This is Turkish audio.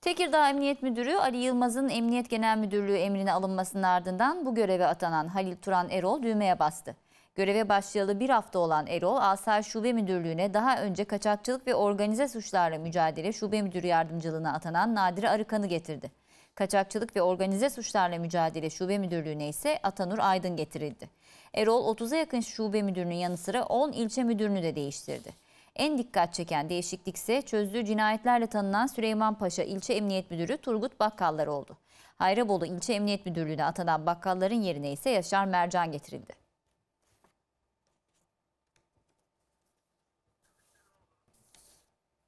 Tekirdağ Emniyet Müdürü Ali Yılmaz'ın Emniyet Genel Müdürlüğü emrine alınmasının ardından bu göreve atanan Halil Turan Erol düğmeye bastı. Göreve başlayalı bir hafta olan Erol, Asayiş Şube Müdürlüğü'ne daha önce kaçakçılık ve organize suçlarla mücadele Şube Müdürü Yardımcılığına atanan Nadire Arıkan'ı getirdi. Kaçakçılık ve organize suçlarla mücadele Şube Müdürlüğü'ne ise Atanur Aydın getirildi. Erol 30'a yakın şube müdürünün yanı sıra 10 ilçe müdürünü de değiştirdi. En dikkat çeken değişiklik ise çözdüğü cinayetlerle tanınan Süleymanpaşa İlçe Emniyet Müdürü Turgut Bakkallar oldu. Hayrabolu İlçe Emniyet Müdürlüğü'ne atanan bakkalların yerine ise Yaşar Mercan getirildi.